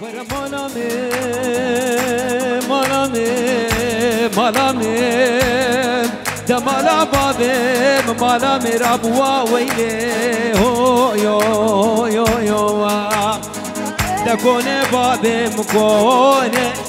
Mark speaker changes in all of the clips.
Speaker 1: Where malame, malame, malame, da malababem, malame rabwa weyle, ho yo yo yo, da kone babem kone.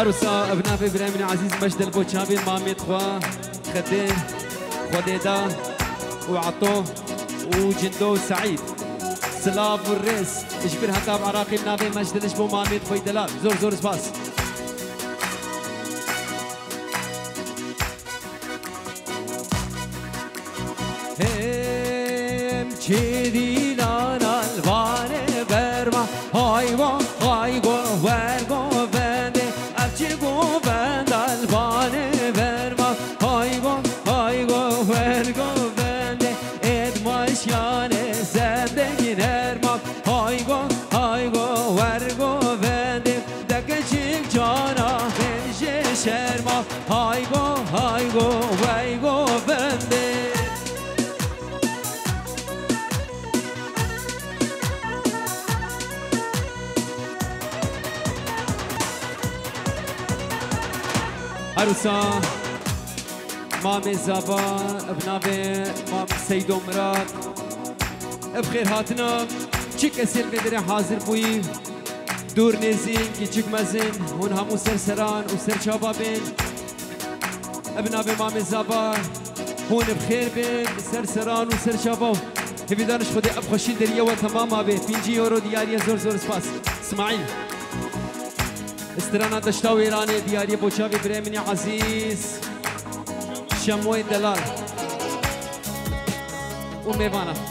Speaker 1: مكوني هروسا ابنا في إبراهيم عزيز مجد البوشابي مامي خوا خدين خديدا وعطو وجندو سعيد سلاف والريس اجبر هكاب عراقي بنافي مجد الاشبو مامي خوي دلال زور زور سباس. هم چیدی موسا مام زبا ابناب مام سید مراد بخیر هاتنا چی کسی بدره حاضر بوی؟ دور نزین که چک مزین. هون همو سرسران و سرچابا بین ابناب مام زبا هون بخیر بین سرسران و سرچابا هیوی دانش خود اب خوشی دریا و تماما به پنجی یورو دیاری زور زور سپاس. اسماعیل. استرانا دشتا و ایرانی دیاری بوچاوی برمنی عزیز. شموی دلال. و میوانا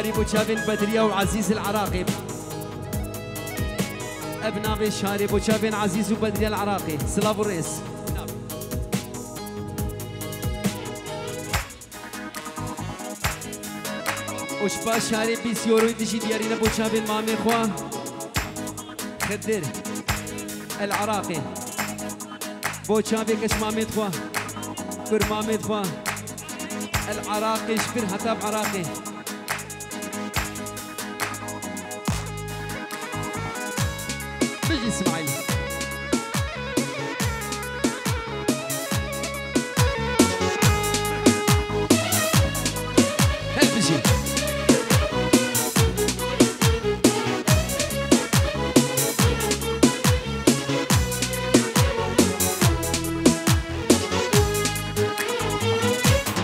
Speaker 1: بسيورو دياري بوشافين بدرية وعزيز العراقي. أبناء شاري بوشافين عزيز وبدرية العراقي. سلاف الرئيس. وشبا شاري بسيورو دشي دياري بوشافين مامي خوا خدر العراقي. بوشافين كش مامي خوا برمامد خوا العراقي شبر هتاب عراقي.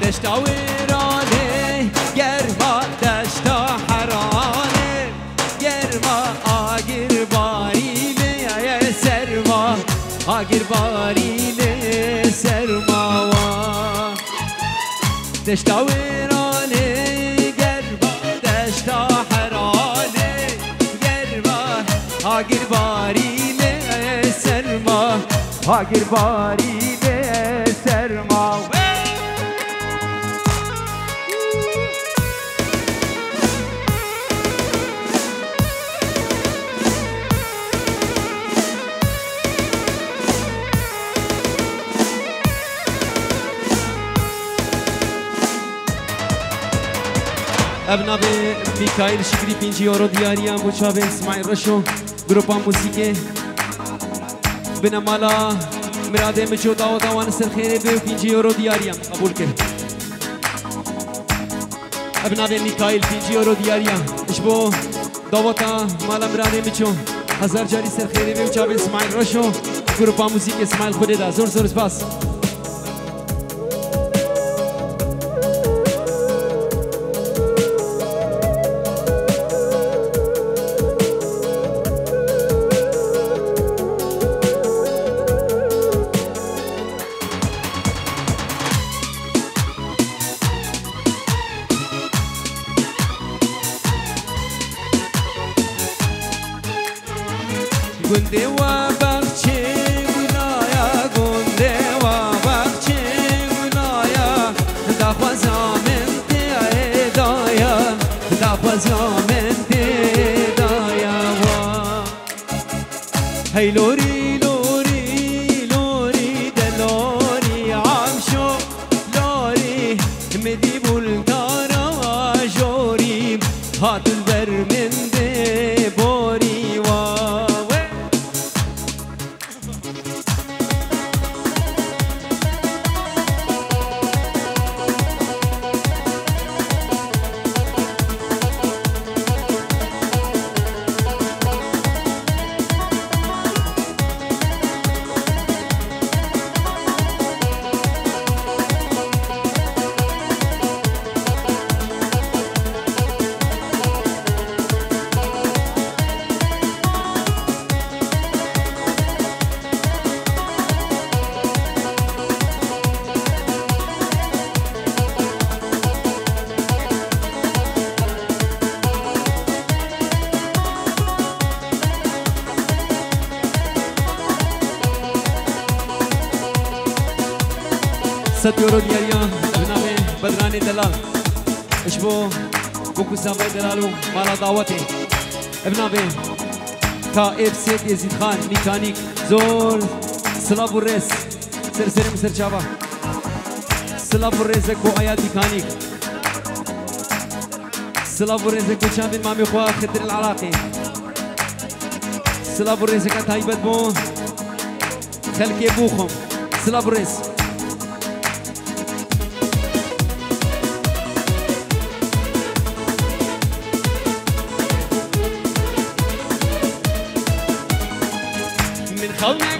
Speaker 1: دشتا ویرانه گرما دشتا حرانه گرما آگیر باریله سرما آگیر باریله سرما دشتا ویرانه گرما دشتا حرانه گرما آگیر باریله سرما آگیر باریله سرما ابنا به میکایل شکری پینجی یورو دیاری هم بچا به اسماعیل رشو گروپا موسیقی بنا مالا مراده مچو داو داوان سر خیره به پینجی یورو دیاری هم قبول کرد به میکایل پینجی یورو دیاری هم اشبو داوتا مالا مراده مچو هزار جاری سر خیره به به اسماعیل رشو گروپا موسیقی اسماعیل خوده دا زور زور سپاس زمان تدايا هاي لوري خمسة يورو ديال اليوم جنابي بدراني دلال. اشبو بوكو سامي دلالو. مالا دعوتي ابنابي اف سيد يزيد خان ميكانيك زور سلاب سر سرسري مسر شابا سلاب ورس اكو ايا ديكانيك سلاب ورس اكو شامين مامي خواه خطر العراقي سلاب ورس اكو تايبت بو. خلقي بوخم سلاب ورس 好。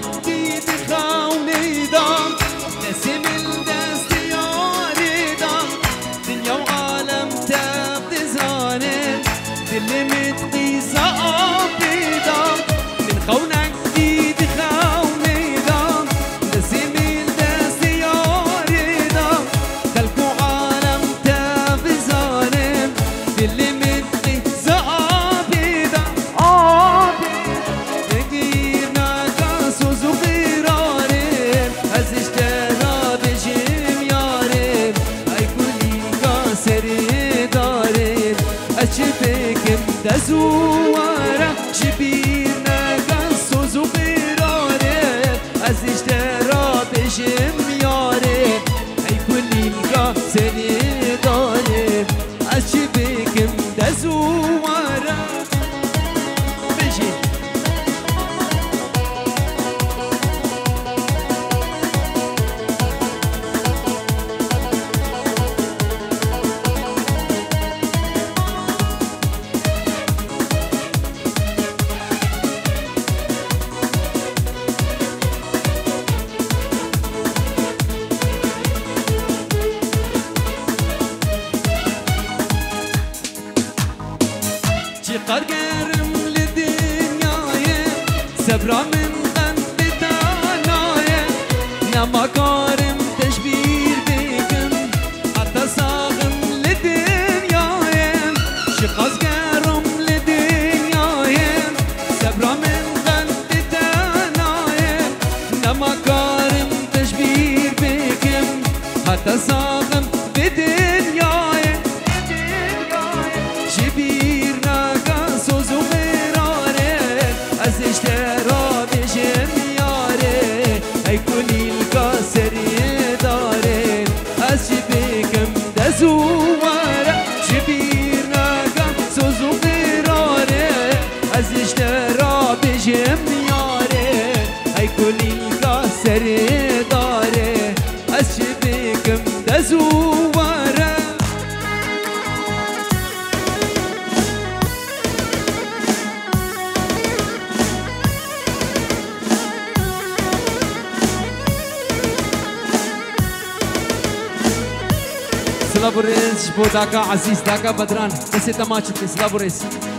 Speaker 1: Butaka Aziz, Daga Badran, Kaseta Maciu, Slavoresc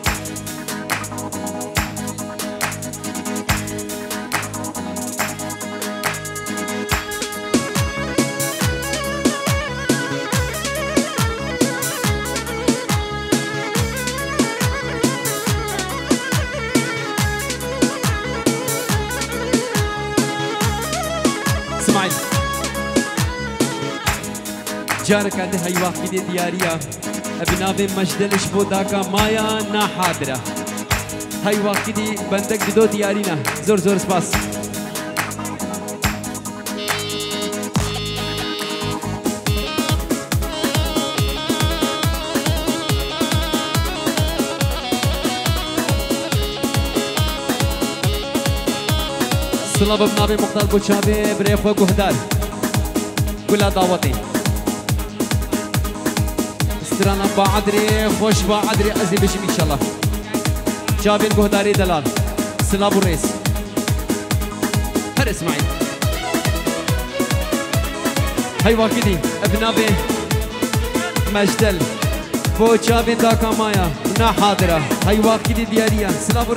Speaker 1: جارك عندي هاي واحد دي دياريا ابنابي مجدلش بوداكا مايا نا حاضرة هاي واحد دي بندك بدو ديارينا زور زور سباس صلاب بنابي مقتل بوشابي بريخو قهدار كلها سران با عدري خوش با بشم ان شاء الله جابي گهداری دلال سلاب و ریس هر اسمعي هاي واكدي ابنابي مجدل. بو جابين داكا مايا نا حاضرة هاي واكدي دياريا سلاب و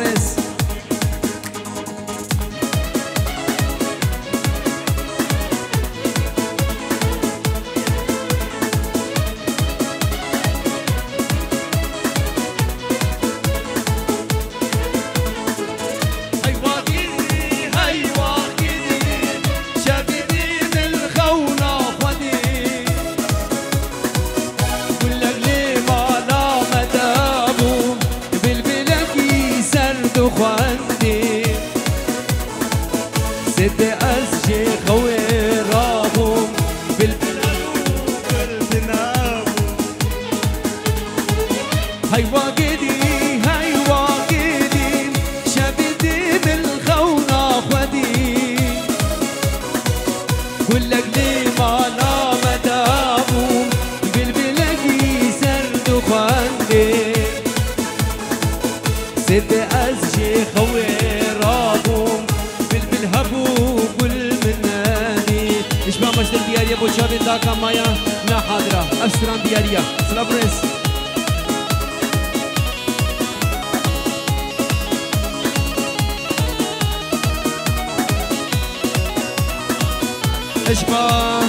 Speaker 1: صلاب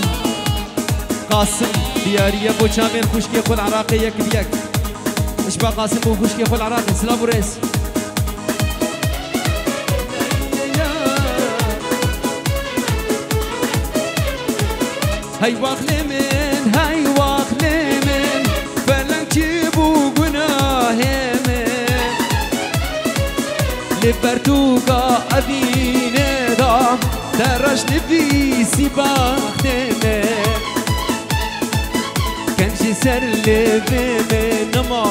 Speaker 1: الرئيس شامل خوشكي خو العراقي يك بيك اشبا قاسم بو خوشكي خو العراقي. سلام وريس هاي واخلي من هاي واخلي من فلنك بو قناه من. لبرتوكا أبيني دا ترش نبي سيباخ سر لبه نما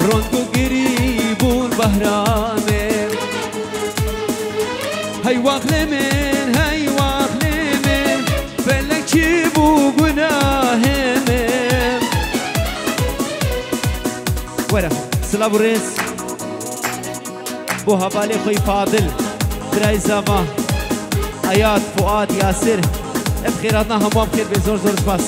Speaker 1: روندو قريبون بهرامه هاي واخل من هاي واخل من فلك چبو گناه من ورا سلام ريس بو هبالي خوي فاضل براي زما آيات فؤاد ياسر بخيراتنا هم بخير بزور زور سباس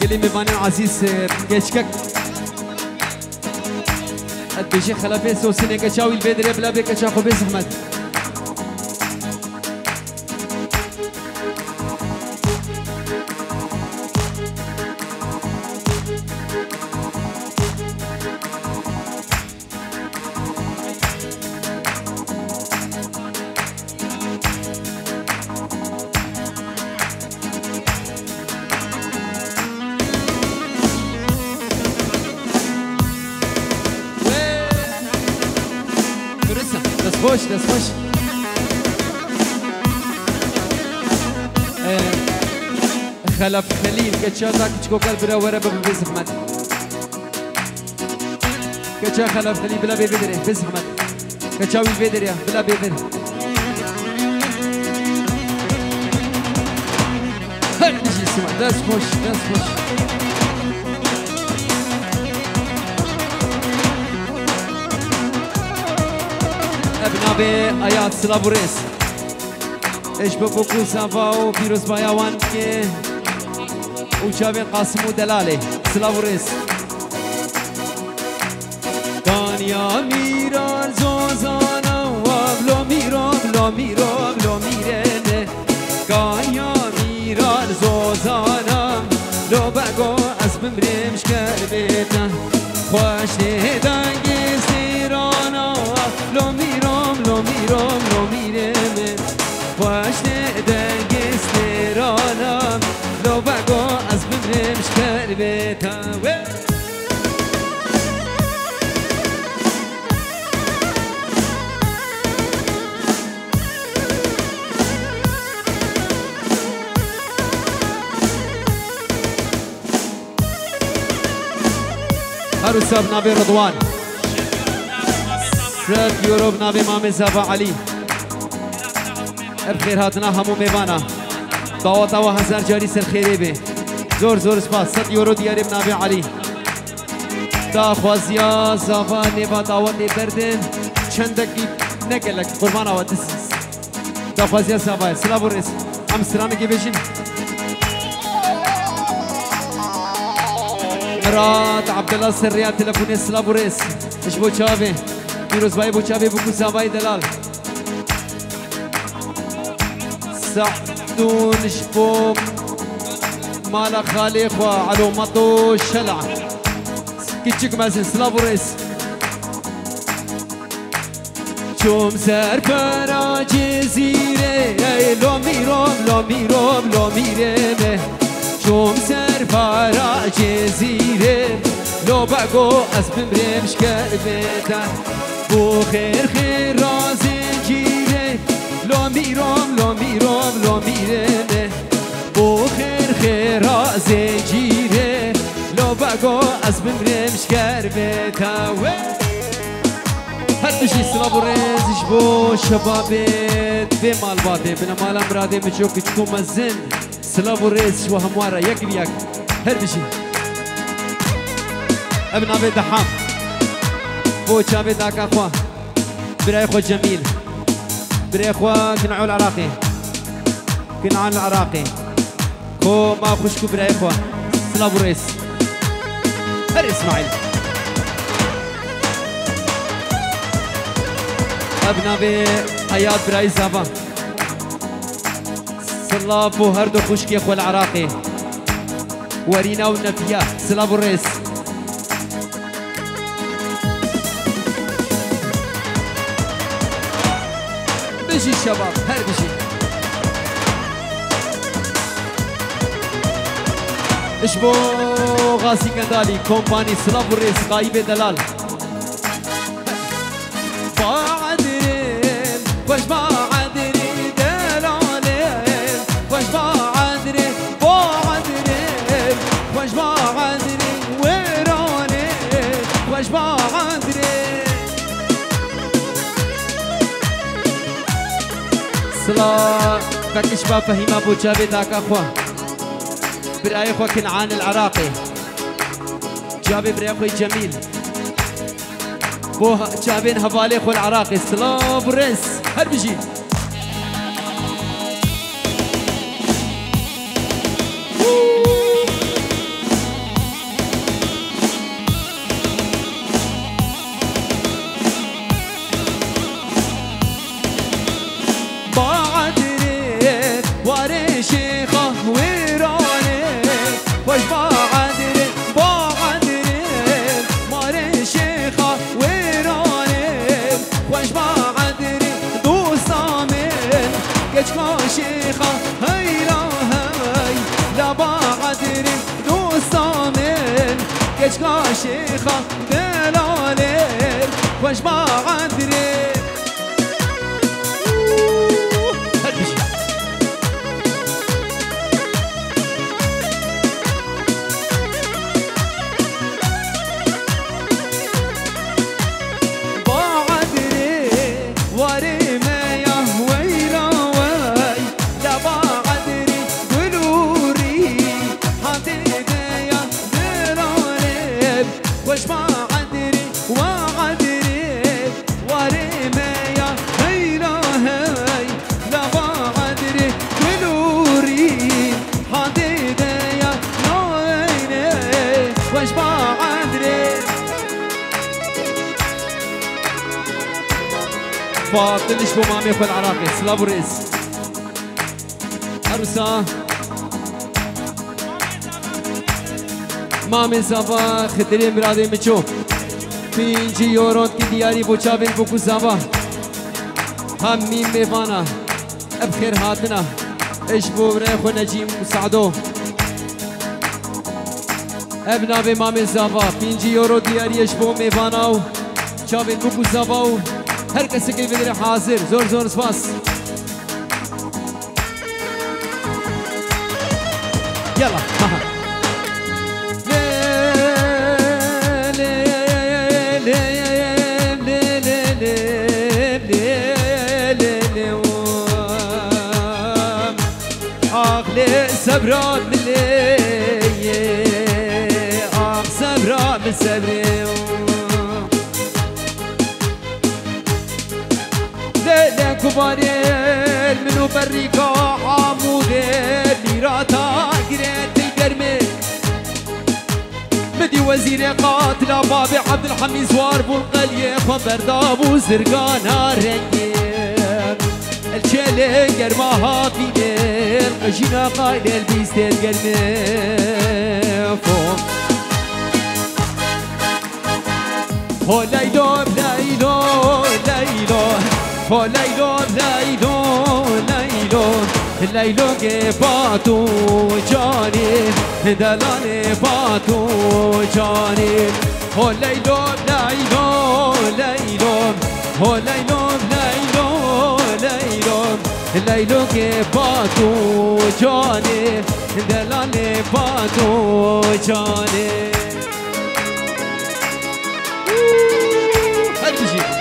Speaker 1: خلي ميفاني عزيز كشكك بيجي خلافي سوسيني كشاوي البدري بلا بك شاخو بيس احمد خلف خليل كتشا ذاك تشكو برا ورا بابا بيس احمد كتشا خلف خليل بلا بيبدري بيس احمد كتشاوي البيدر يا بلا بيبدري هاي نجي اسمع داس فوش به آیات سلابورس اش به فکوس و پیروز بایوان که اوچا به قاسم و دلاله سلابورس دنیا میرار زوزانا و بلو میرو بلو میرو بلو میرنه دنیا میرار زوزانا لو بگو از بمرمش کرده خوش عروسا بنابي رضوان ست يورو بنابي مامي زابا علي بخير هاتنا همو ميوانا دعوة و هزار جاري سر خيري بي زور زور سپاس. ست يورو دياري بنابي علي دا خوازيا زابا نيبا دعوة دي بردن چندکی نگلک قربان آوات دا خوازيا زابا سلام ورس هم سلامي کی بشین مراد عبدالله سریان تلفونی سلا بورس اش بو چاوی پیروز بای بو چاوی بو زابای دلال سعدون شبو مالا خالي خوا علومتو شلع كيتشك مازن سلا بورس چوم سر پر جزیره لو میرم لو میرم لو میرم گم سر بارا جزیره. لوبگو از بمرمش کرده بو خیر خیر راز جیره لو میرم لو میرم لو میرم بو خیر خیر راز جیره لوبگو از بمرمش کرده هر دوشی سلا و رزش بو شبابت. به مال باده بنا مالم راده بچو کچکو مزن. سلام ریز شو همواره. یک بیک هر بشی ابن عبد دحام بو چابي داكا خوا. براي خو جميل براي خوا كنعو العراقي كنعان العراقي كو ما خشكو براي خوا. سلام وريس هر اسماعيل ابن اياد براي زابا سلاب و هر دو خوشکی خو العراقي ورينا ونفيا سلاب الرئيس بشي الشباب هر بشي اشبو غاسي كندالي كومباني سلاب الرئيس غايب دلال. بعدين وش بعد صلا بكش با فهيمة بو جابي داك أخوة برأي أخوة كنعان العراقي جابي برأي أخوة جميل بو جابين هبالي أخوة العراقي صلا برنس هر بجي فاطلش بو مامي خو العراقي سلاب الرئيس عروسة. مامي صباح خدري مرادي مچو پینجی یورون کی دیاری بو چاوین بو کزاوا همین میوانا ابخیر هاتنا. اش بو بره خو نجیم سعدو. ابنا به مام زاوا پینجی یورو دیاری اش بو میوانا و چاوین بو کزاوا و هر کسی که حاضر زور زور سپاس يلا صبرات من صبرات من صبري ليلة كباريل منو بريكا عموديل ميراتا قريت القرمي بدي وزير قاتل بابي عبد الحميد زوار بولقليه خبر دابو زرقانا رنجي الچله گرما هات بیدل قشینا قایدل بیستل گرمه. فوق. هو لیلو لیلو لیلو هو لیلو لیلو لیلو لیلو که با تو جانی دلان با تو جانی هو لیلو لیلو لیلو هو لیلو لیلو که با تو جانه دلال با تو جانه ليلو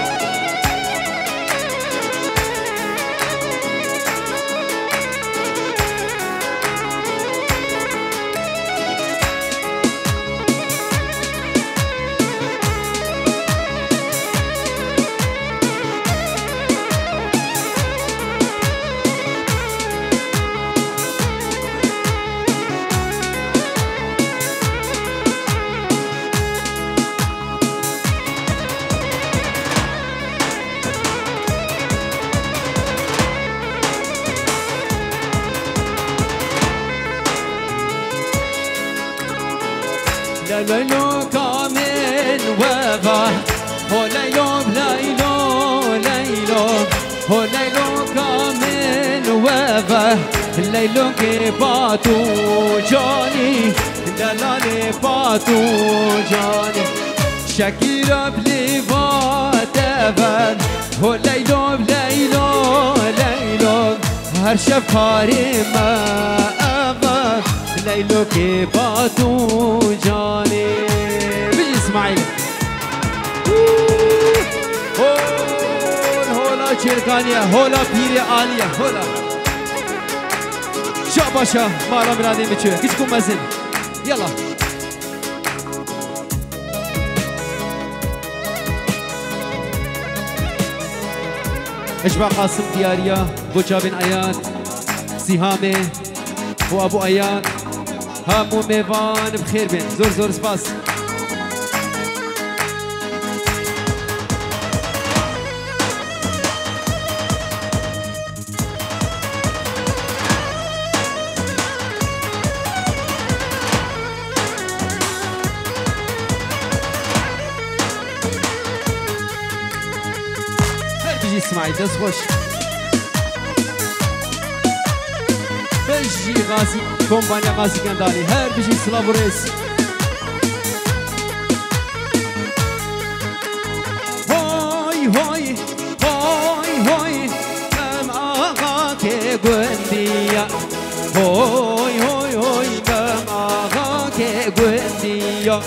Speaker 1: دلالي باتو جاني شكيرا بليفات هو ليلو ليلو ليلو هر شب کاری لیلو که با تو جانی بجی اسماعیل. هولا چرکانیه هولا پیر عالیه هولا. شا باشا مالا مرادی بچوه کچ کن مزن یلا. اجبا قاسم دیاریا بو جابن آیات و بو ابو آیات همو میوان بخير بين زور زور سپاس. اسمعي دست خوش بجي غازي كومبانيا غازي كندالي هر بجي سلافوريس هاي هاي هاي هاي ام آغا که گوندیا هاي هاي هاي ام آغا که گوندیا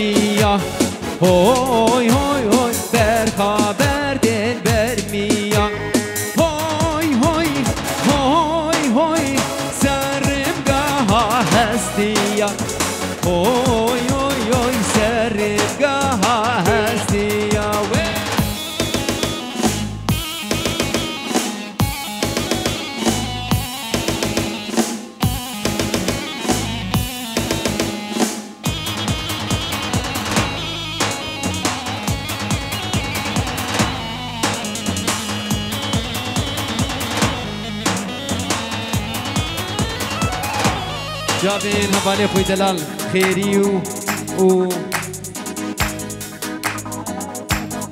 Speaker 1: pia Hoj, hoj جابين هبالي خوي دلال خيري و, و...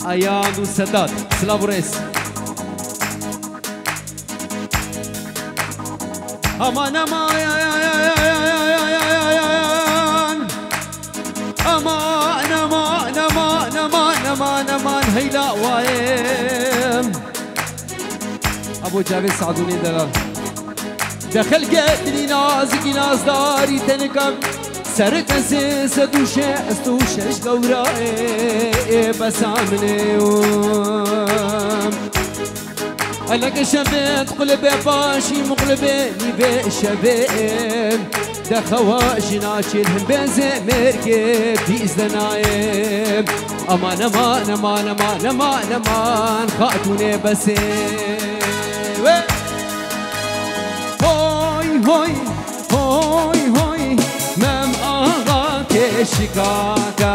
Speaker 1: ايان وسداد سلام ريس أمان أمان أمان أمان أمان أمان أمان أمان هيلا وايم ابو جابر سعدوني دلال دخل قدري نازكي ناز داري تنكم سرك سي سدوشة استوشش قورائي بس عمني لك شبيت قلبي باشي مقلبي نبي دخوا جناشي الهم بنزي مركب ديز دنايم أمان أمان أمان أمان أمان أمان خاتوني hoy, hoy, hoy, mem aga ke shikaka.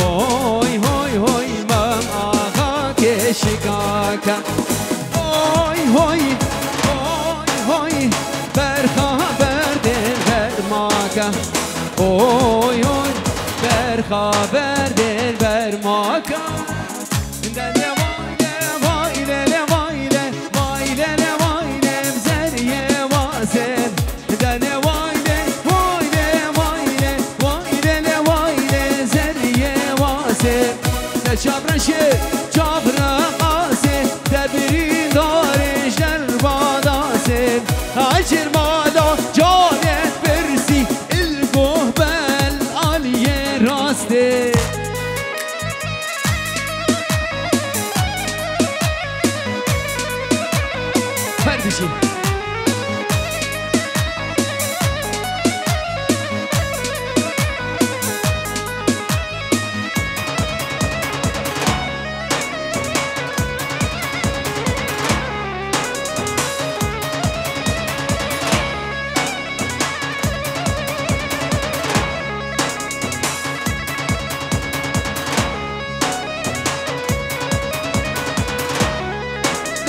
Speaker 1: Hoy, hoy, hoy, mem aga ke shikaka. Hoy, hoy, hoy, hoy, berhaber den vermaka. Hoy, hoy, berhaber den vermaka.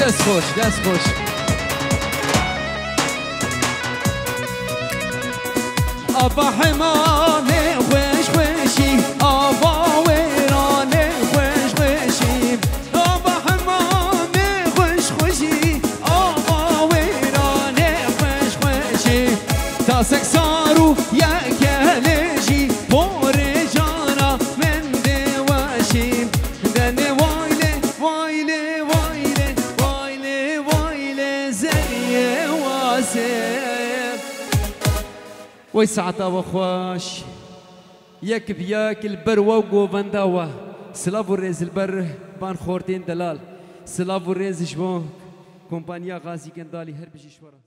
Speaker 1: دست خوش دست خوش. آبا حمامه ويسعتا وخواش يك بياك البر ووقو بنداوا سلافو ريز البر بان خورتين دلال. سلافو ريز شبون كومبانيا غازي كندالي هربجي شورا.